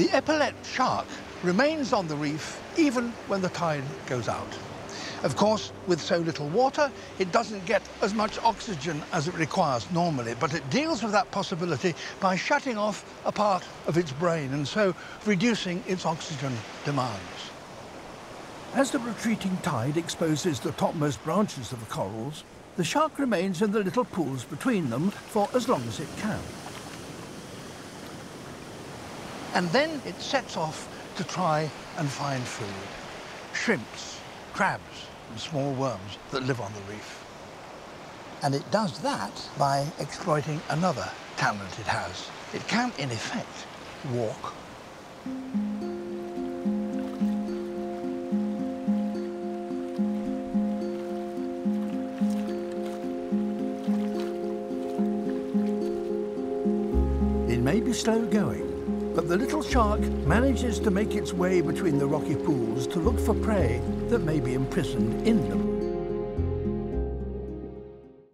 The epaulette shark remains on the reef even when the tide goes out. Of course, with so little water, it doesn't get as much oxygen as it requires normally, but it deals with that possibility by shutting off a part of its brain and so reducing its oxygen demands. As the retreating tide exposes the topmost branches of the corals, the shark remains in the little pools between them for as long as it can. And then it sets off to try and find food. Shrimps, crabs, and small worms that live on the reef. And it does that by exploiting another talent it has. It can, in effect, walk. It may be slow going, but the little shark manages to make its way between the rocky pools to look for prey that may be imprisoned in them.